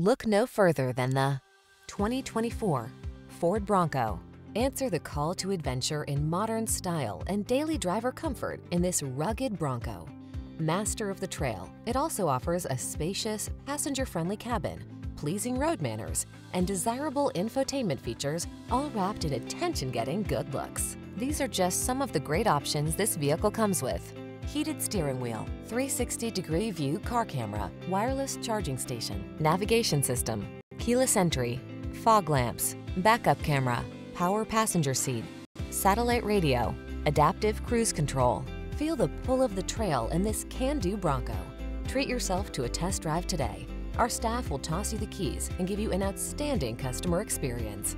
Look no further than the 2024 Ford Bronco. Answer the call to adventure in modern style and daily driver comfort in this rugged Bronco. Master of the trail, it also offers a spacious, passenger-friendly cabin, pleasing road manners, and desirable infotainment features all wrapped in attention-getting good looks. These are just some of the great options this vehicle comes with. Heated steering wheel, 360-degree view car camera, wireless charging station, navigation system, keyless entry, fog lamps, backup camera, power passenger seat, satellite radio, adaptive cruise control. Feel the pull of the trail in this can-do Bronco. Treat yourself to a test drive today. Our staff will toss you the keys and give you an outstanding customer experience.